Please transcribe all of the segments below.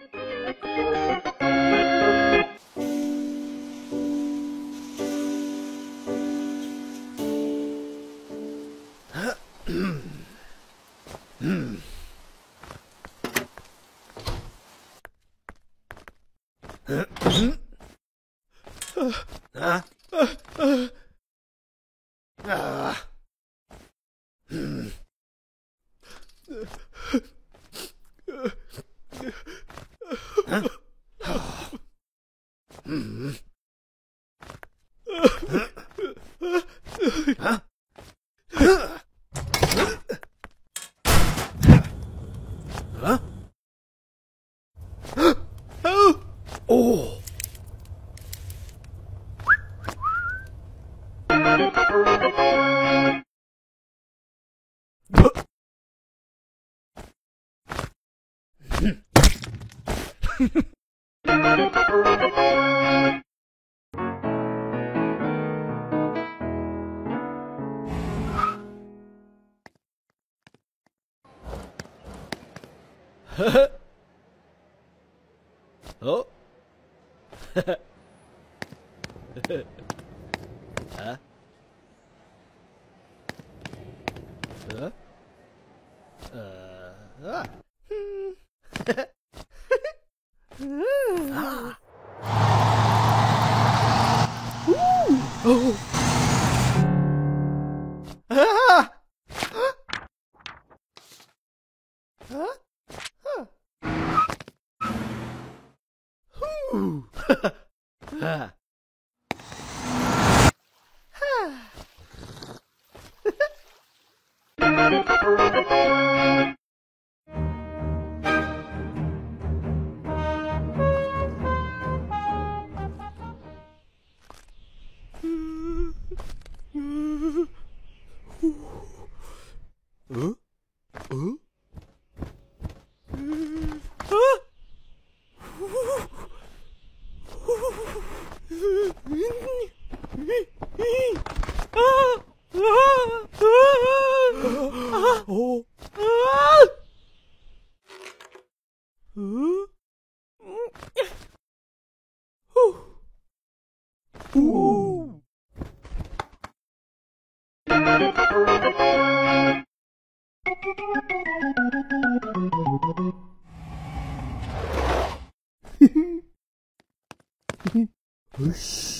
hmm. Huh? Huh? oh! Oh! oh. huh? Huh? Uh, ah. Hmm. Ah. Huh? Huh? よし。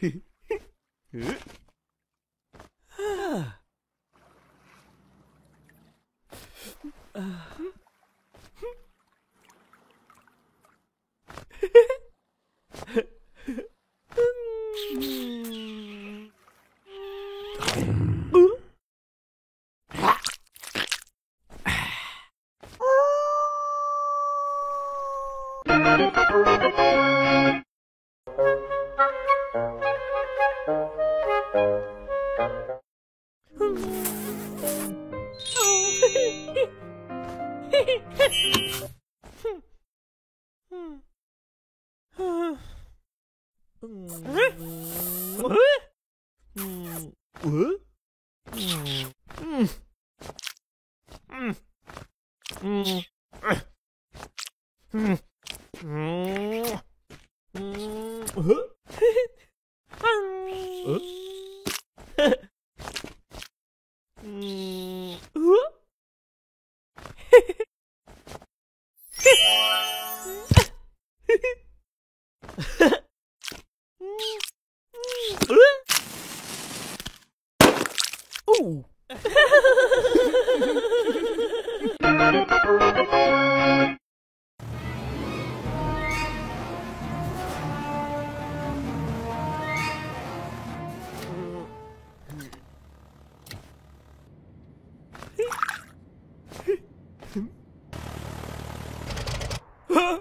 Hehe. Hmm. Huh? huh huh?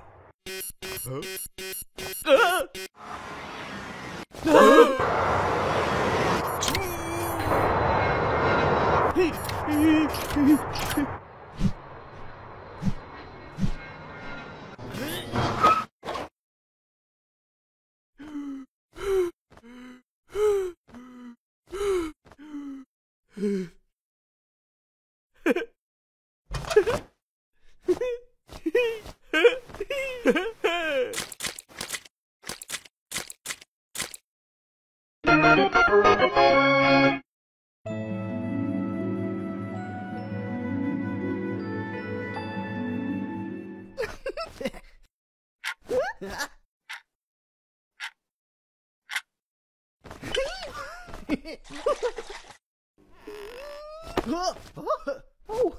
oh! oh.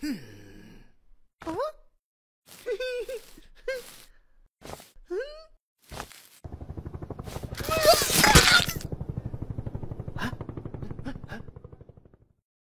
Hmm. Huh?